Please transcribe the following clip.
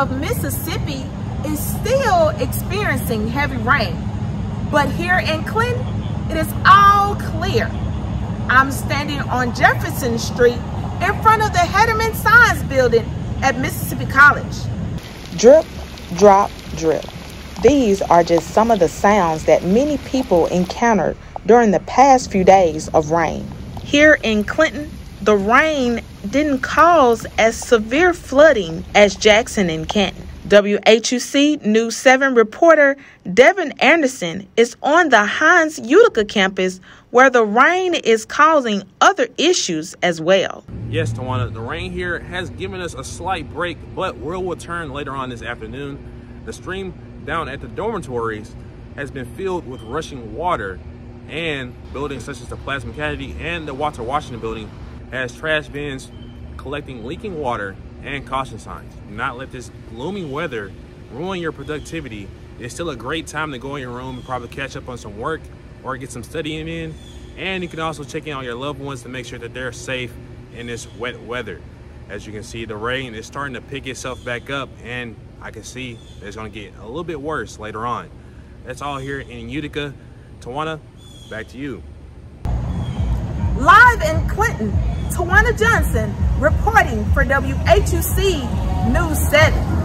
of Mississippi is still experiencing heavy rain. But here in Clinton, it is all clear. I'm standing on Jefferson Street in front of the Hederman Science Building at Mississippi College. Drip, drop, drip. These are just some of the sounds that many people encountered during the past few days of rain. Here in Clinton, the rain didn't cause as severe flooding as Jackson and Canton. WHUC News 7 reporter Devin Anderson is on the Hinds Utica campus where the rain is causing other issues as well. Yes, Tewana, the rain here has given us a slight break, but will return later on this afternoon. The stream down at the dormitories has been filled with rushing water and buildings such as the Plasma Kennedy and the Walter Washington building has trash bins collecting leaking water and caution signs. Do not let this gloomy weather ruin your productivity. It's still a great time to go in your room and probably catch up on some work or get some studying in. And you can also check in on your loved ones to make sure that they're safe in this wet weather. As you can see, the rain is starting to pick itself back up and I can see it's gonna get a little bit worse later on. That's all here in Utica. Tewana, back to you. Live in Clinton, Tewana Johnson reporting for WHUC News 7.